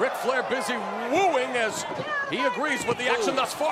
Ric Flair busy wooing as he agrees with the action thus far.